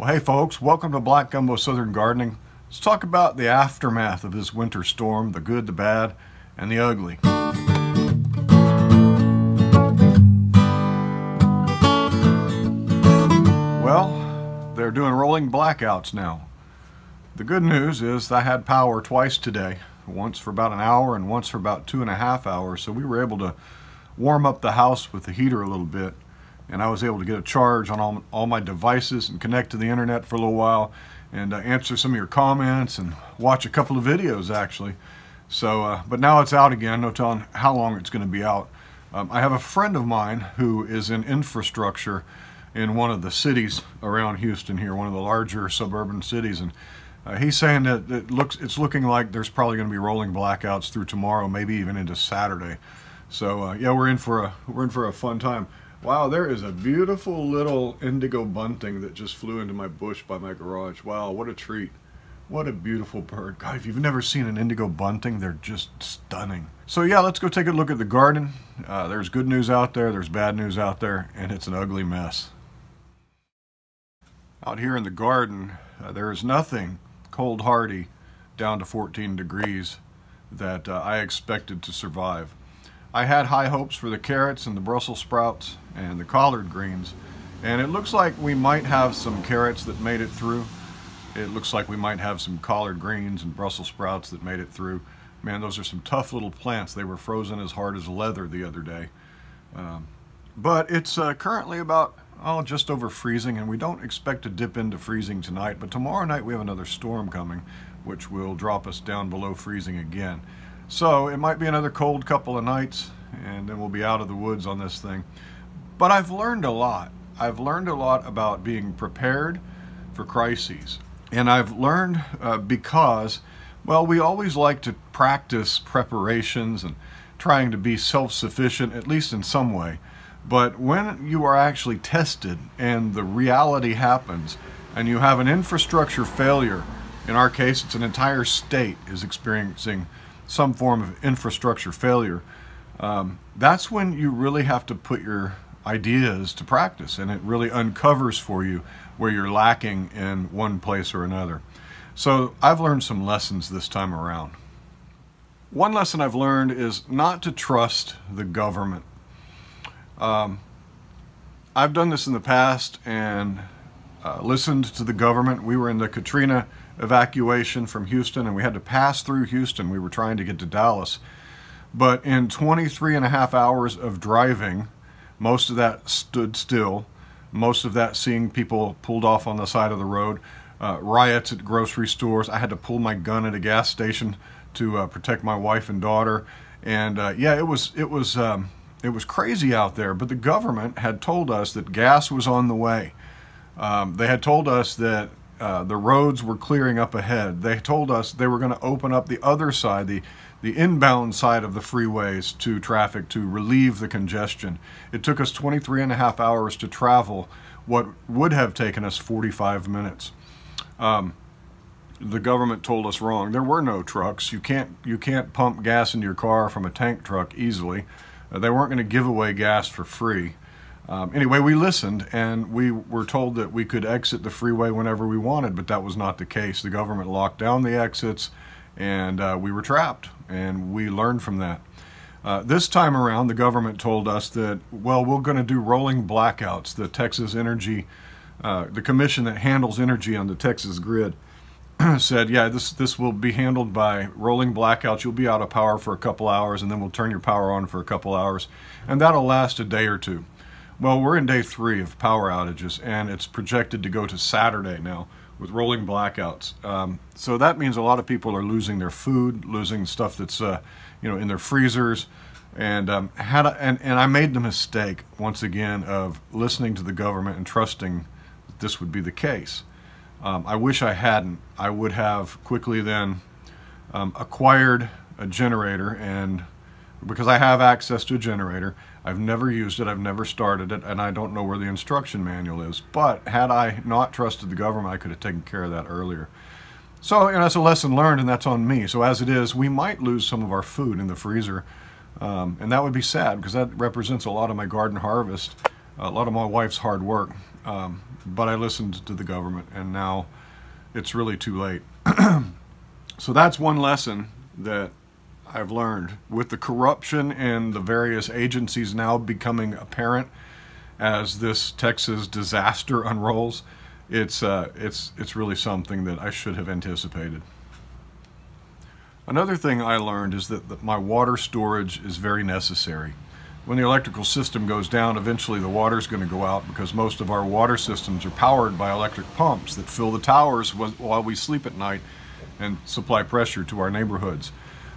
Well, hey folks, welcome to Black Gumbo Southern Gardening. Let's talk about the aftermath of this winter storm, the good, the bad, and the ugly. Well, they're doing rolling blackouts now. The good news is I had power twice today, once for about an hour and once for about two and a half hours, so we were able to warm up the house with the heater a little bit and I was able to get a charge on all, all my devices and connect to the internet for a little while and uh, answer some of your comments and watch a couple of videos actually. So, uh, but now it's out again, no telling how long it's going to be out. Um, I have a friend of mine who is in infrastructure in one of the cities around Houston here, one of the larger suburban cities, and uh, he's saying that it looks it's looking like there's probably going to be rolling blackouts through tomorrow, maybe even into Saturday. So uh, yeah, we're in for a we're in for a fun time. Wow, there is a beautiful little indigo bunting that just flew into my bush by my garage. Wow, what a treat. What a beautiful bird. God, if you've never seen an indigo bunting, they're just stunning. So yeah, let's go take a look at the garden. Uh, there's good news out there, there's bad news out there, and it's an ugly mess. Out here in the garden, uh, there is nothing cold hardy down to 14 degrees that uh, I expected to survive. I had high hopes for the carrots and the Brussels sprouts and the collard greens and it looks like we might have some carrots that made it through. It looks like we might have some collard greens and Brussels sprouts that made it through. Man, those are some tough little plants. They were frozen as hard as leather the other day. Um, but it's uh, currently about, oh, just over freezing, and we don't expect to dip into freezing tonight, but tomorrow night we have another storm coming, which will drop us down below freezing again. So it might be another cold couple of nights and then we'll be out of the woods on this thing. But I've learned a lot. I've learned a lot about being prepared for crises. And I've learned uh, because, well, we always like to practice preparations and trying to be self-sufficient, at least in some way. But when you are actually tested and the reality happens and you have an infrastructure failure, in our case, it's an entire state is experiencing some form of infrastructure failure, um, that's when you really have to put your ideas to practice and it really uncovers for you where you're lacking in one place or another. So I've learned some lessons this time around. One lesson I've learned is not to trust the government. Um, I've done this in the past and uh, listened to the government. We were in the Katrina evacuation from Houston and we had to pass through Houston. We were trying to get to Dallas. But in 23 and a half hours of driving, most of that stood still. Most of that seeing people pulled off on the side of the road. Uh, riots at grocery stores. I had to pull my gun at a gas station to uh, protect my wife and daughter. And uh, yeah, it was it was um, it was crazy out there. But the government had told us that gas was on the way. Um, they had told us that uh, the roads were clearing up ahead. They told us they were going to open up the other side, the, the inbound side of the freeways to traffic to relieve the congestion. It took us 23 and a half hours to travel what would have taken us 45 minutes. Um, the government told us wrong. There were no trucks. You can't, you can't pump gas into your car from a tank truck easily. Uh, they weren't going to give away gas for free. Um, anyway, we listened and we were told that we could exit the freeway whenever we wanted, but that was not the case. The government locked down the exits and uh, we were trapped and we learned from that. Uh, this time around, the government told us that, well, we're going to do rolling blackouts. The Texas Energy, uh, the commission that handles energy on the Texas grid, said, yeah, this, this will be handled by rolling blackouts. You'll be out of power for a couple hours and then we'll turn your power on for a couple hours. And that'll last a day or two. Well, we're in day three of power outages, and it's projected to go to Saturday now with rolling blackouts. Um, so that means a lot of people are losing their food, losing stuff that's uh, you know in their freezers, and um, had a, and and I made the mistake once again of listening to the government and trusting that this would be the case. Um, I wish I hadn't. I would have quickly then um, acquired a generator and because I have access to a generator. I've never used it, I've never started it, and I don't know where the instruction manual is. But had I not trusted the government, I could have taken care of that earlier. So, and that's a lesson learned, and that's on me. So as it is, we might lose some of our food in the freezer, um, and that would be sad because that represents a lot of my garden harvest. a lot of my wife's hard work. Um, but I listened to the government, and now it's really too late. so that's one lesson that I've learned. With the corruption in the various agencies now becoming apparent as this Texas disaster unrolls, it's, uh, it's, it's really something that I should have anticipated. Another thing I learned is that, that my water storage is very necessary. When the electrical system goes down, eventually the water is going to go out because most of our water systems are powered by electric pumps that fill the towers while we sleep at night and supply pressure to our neighborhoods.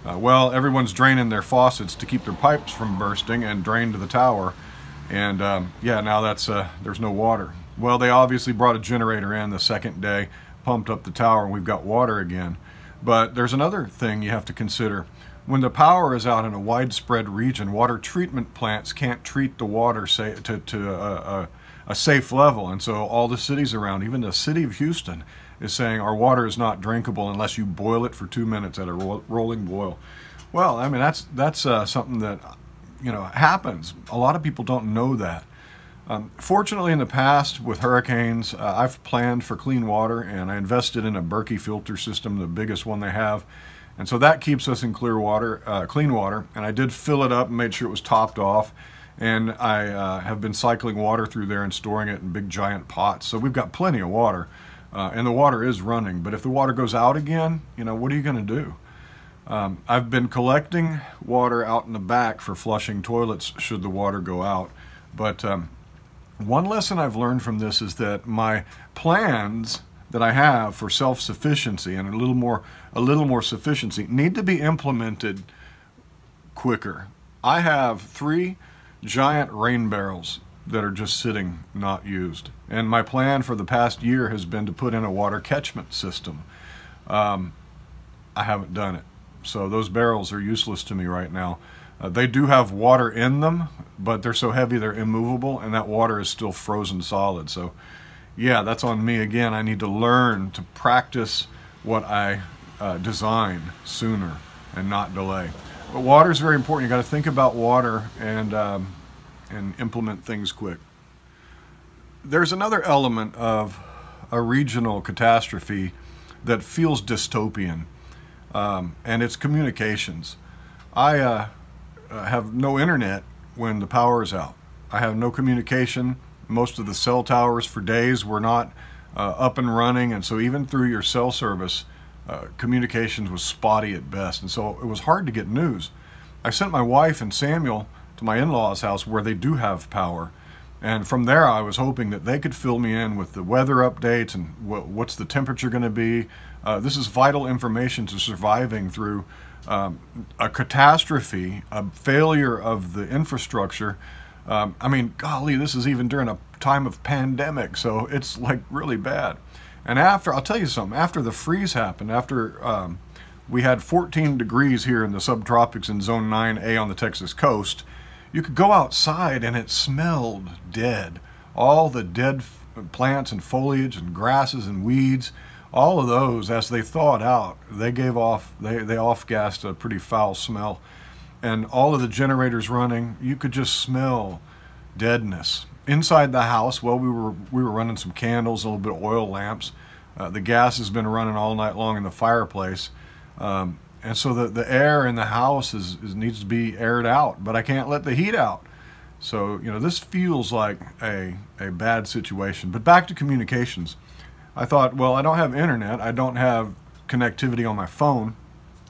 Uh, well, everyone's draining their faucets to keep their pipes from bursting and drain to the tower. And um, yeah, now that's uh, there's no water. Well, they obviously brought a generator in the second day, pumped up the tower, and we've got water again. But there's another thing you have to consider. When the power is out in a widespread region, water treatment plants can't treat the water say, to, to a, a, safe level. And so all the cities around, even the city of Houston, is saying our water is not drinkable unless you boil it for two minutes at a ro rolling boil. Well, I mean, that's, that's uh, something that, you know, happens. A lot of people don't know that. Um, fortunately, in the past with hurricanes, uh, I've planned for clean water and I invested in a Berkey filter system, the biggest one they have. And so that keeps us in clear water, uh, clean water. And I did fill it up and made sure it was topped off. And I uh, have been cycling water through there and storing it in big giant pots. So we've got plenty of water. Uh, and the water is running. But if the water goes out again, you know, what are you going to do? Um, I've been collecting water out in the back for flushing toilets should the water go out. But um, one lesson I've learned from this is that my plans that I have for self-sufficiency and a little more a little more sufficiency need to be implemented quicker. I have three giant rain barrels that are just sitting not used. And my plan for the past year has been to put in a water catchment system. Um, I haven't done it. So those barrels are useless to me right now. Uh, they do have water in them, but they're so heavy they're immovable, and that water is still frozen solid. So, yeah, that's on me again. I need to learn to practice what I uh, design sooner and not delay. But water is very important. You got to think about water and um, and implement things quick. There's another element of a regional catastrophe that feels dystopian, um, and it's communications. I uh, uh, have no internet when the power is out. I have no communication. Most of the cell towers for days were not uh, up and running, and so even through your cell service, uh, communications was spotty at best, and so it was hard to get news. I sent my wife and Samuel to my in-laws' house where they do have power, and from there I was hoping that they could fill me in with the weather updates and wh what's the temperature going to be. Uh, this is vital information to surviving through um, a catastrophe, a failure of the infrastructure. Um, I mean, golly, this is even during a time of pandemic, so it's like really bad. And after, I'll tell you something, after the freeze happened, after um, we had 14 degrees here in the subtropics in zone 9A on the Texas coast, you could go outside and it smelled dead. All the dead plants and foliage and grasses and weeds all of those, as they thawed out, they gave off, they, they off-gassed a pretty foul smell. And all of the generators running, you could just smell deadness. Inside the house, well, we were, we were running some candles, a little bit of oil lamps. Uh, the gas has been running all night long in the fireplace. Um, and so the, the air in the house is, is, needs to be aired out, but I can't let the heat out. So, you know, this feels like a, a bad situation. But back to communications. I thought, well, I don't have internet. I don't have connectivity on my phone.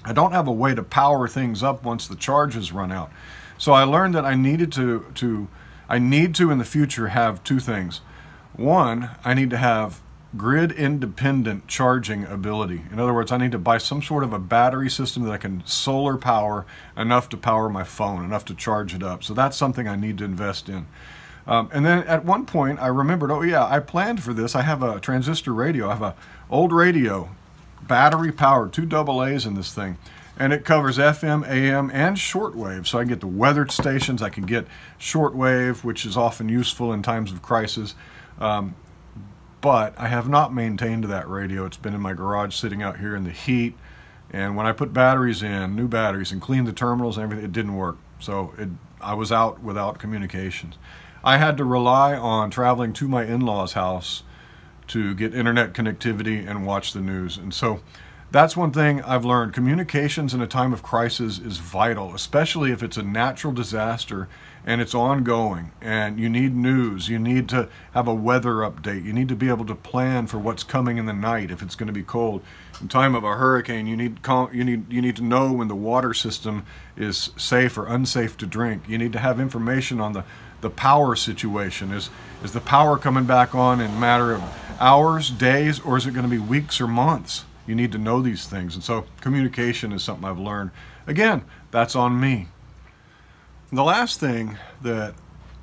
I don't have a way to power things up once the charges run out. So I learned that I needed to, to I need to in the future have two things. One, I need to have grid independent charging ability. In other words, I need to buy some sort of a battery system that I can solar power enough to power my phone, enough to charge it up. So that's something I need to invest in. Um, and then at one point I remembered, oh yeah, I planned for this. I have a transistor radio. I have a old radio, battery powered, two double A's in this thing. And it covers FM, AM, and shortwave. So I can get the weathered stations. I can get shortwave, which is often useful in times of crisis. Um, but I have not maintained that radio. It's been in my garage sitting out here in the heat. And when I put batteries in, new batteries, and cleaned the terminals and everything, it didn't work. So it, I was out without communications. I had to rely on traveling to my in-laws house to get internet connectivity and watch the news. And so that's one thing I've learned. Communications in a time of crisis is vital, especially if it's a natural disaster and it's ongoing and you need news. You need to have a weather update. You need to be able to plan for what's coming in the night if it's going to be cold. In time of a hurricane, you need you need you need to know when the water system is safe or unsafe to drink. You need to have information on the the power situation. Is is the power coming back on in a matter of hours, days, or is it going to be weeks or months? You need to know these things. And so communication is something I've learned. Again, that's on me. The last thing that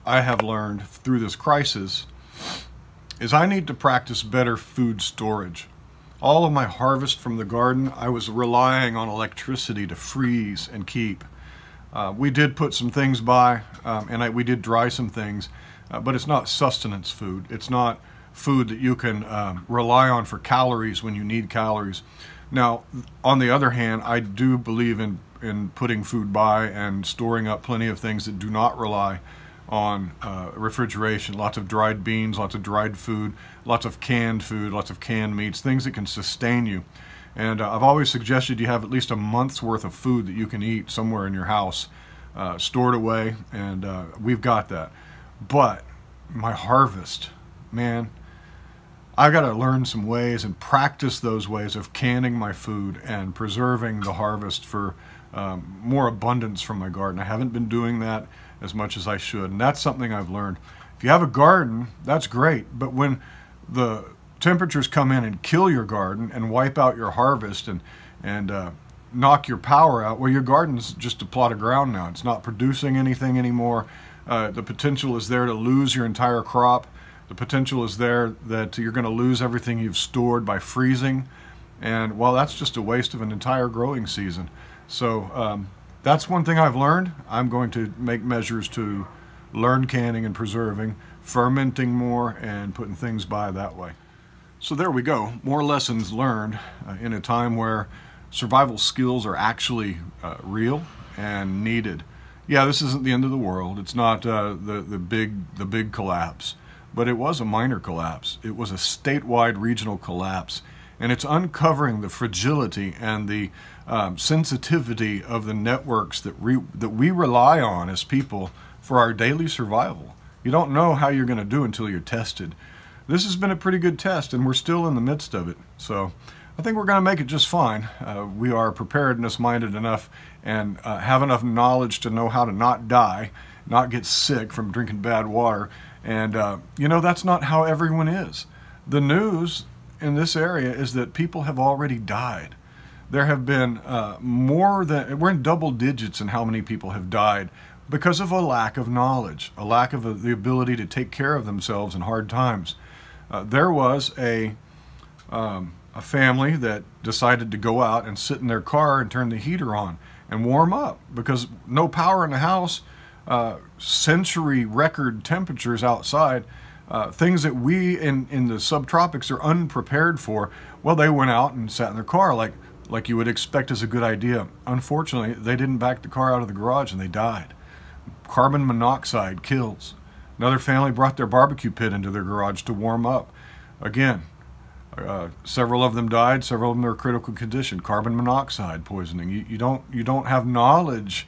I have learned through this crisis is I need to practice better food storage. All of my harvest from the garden, I was relying on electricity to freeze and keep. Uh, we did put some things by, um, and I, we did dry some things, uh, but it's not sustenance food. It's not food that you can um, rely on for calories when you need calories. Now, on the other hand, I do believe in, in putting food by and storing up plenty of things that do not rely on uh, refrigeration. Lots of dried beans, lots of dried food, lots of canned food, lots of canned meats, things that can sustain you. And uh, I've always suggested you have at least a month's worth of food that you can eat somewhere in your house, uh, stored away, and uh, we've got that. But my harvest, man, I got to learn some ways and practice those ways of canning my food and preserving the harvest for um, more abundance from my garden. I haven't been doing that as much as I should, and that's something I've learned. If you have a garden, that's great, but when the temperatures come in and kill your garden and wipe out your harvest and and uh, knock your power out, well, your garden's just a plot of ground now. It's not producing anything anymore. Uh, the potential is there to lose your entire crop. The potential is there that you're going to lose everything you've stored by freezing. And well, that's just a waste of an entire growing season. So um, that's one thing I've learned. I'm going to make measures to learn canning and preserving, fermenting more, and putting things by that way. So there we go. More lessons learned uh, in a time where survival skills are actually uh, real and needed. Yeah, this isn't the end of the world. It's not uh, the the big the big collapse but it was a minor collapse. It was a statewide regional collapse. And it's uncovering the fragility and the um, sensitivity of the networks that, re that we rely on as people for our daily survival. You don't know how you're going to do until you're tested. This has been a pretty good test, and we're still in the midst of it. So I think we're going to make it just fine. Uh, we are preparedness minded enough and uh, have enough knowledge to know how to not die, not get sick from drinking bad water, and, uh, you know, that's not how everyone is. The news in this area is that people have already died. There have been uh, more than, we're in double digits in how many people have died because of a lack of knowledge, a lack of a, the ability to take care of themselves in hard times. Uh, there was a, um, a family that decided to go out and sit in their car and turn the heater on and warm up because no power in the house uh, century record temperatures outside, uh, things that we in, in the subtropics are unprepared for, well, they went out and sat in their car like, like you would expect is a good idea. Unfortunately, they didn't back the car out of the garage and they died. Carbon monoxide kills. Another family brought their barbecue pit into their garage to warm up. Again, uh, several of them died. Several of them are critical condition. Carbon monoxide poisoning. You, you don't you don't have knowledge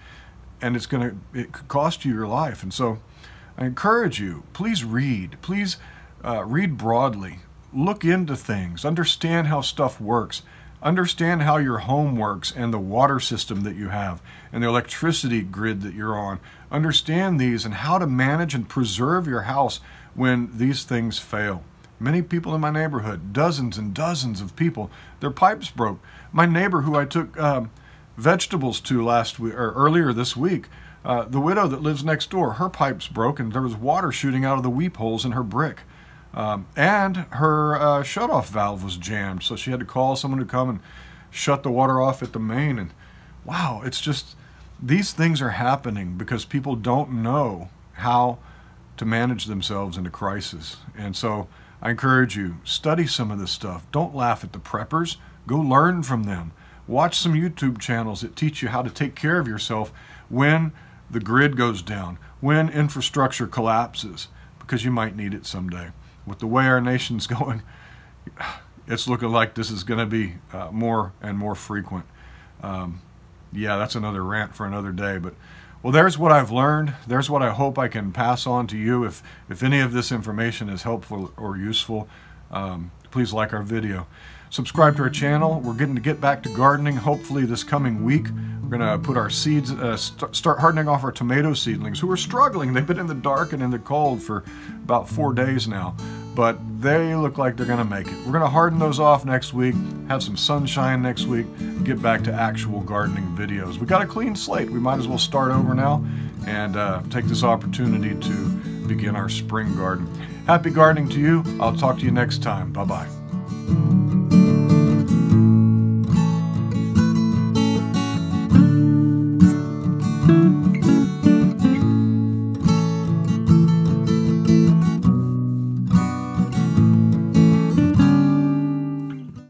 and it's going to it could cost you your life. And so I encourage you, please read. Please uh, read broadly. Look into things. Understand how stuff works. Understand how your home works and the water system that you have and the electricity grid that you're on. Understand these and how to manage and preserve your house when these things fail. Many people in my neighborhood, dozens and dozens of people, their pipes broke. My neighbor who I took um, vegetables to last week or earlier this week. Uh, the widow that lives next door, her pipes broke and there was water shooting out of the weep holes in her brick. Um, and her uh, shutoff valve was jammed, so she had to call someone to come and shut the water off at the main. And wow, it's just these things are happening because people don't know how to manage themselves in a crisis. And so I encourage you, study some of this stuff. Don't laugh at the preppers. Go learn from them. Watch some YouTube channels that teach you how to take care of yourself when the grid goes down. when infrastructure collapses, because you might need it someday. With the way our nation's going, it's looking like this is going to be uh, more and more frequent. Um, yeah, that's another rant for another day. But well, there's what I've learned. There's what I hope I can pass on to you. If if any of this information is helpful or useful, um, please like our video. Subscribe to our channel. We're getting to get back to gardening. Hopefully this coming week, we're gonna put our seeds, uh, st start hardening off our tomato seedlings who are struggling. They've been in the dark and in the cold for about four days now but they look like they're going to make it. We're going to harden those off next week, have some sunshine next week, get back to actual gardening videos. We got a clean slate. We might as well start over now and uh, take this opportunity to begin our spring garden. Happy gardening to you. I'll talk to you next time. Bye-bye.